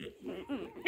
mm-hmm.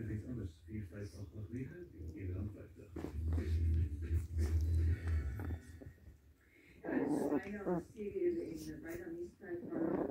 I know Stevie is in the right on these side.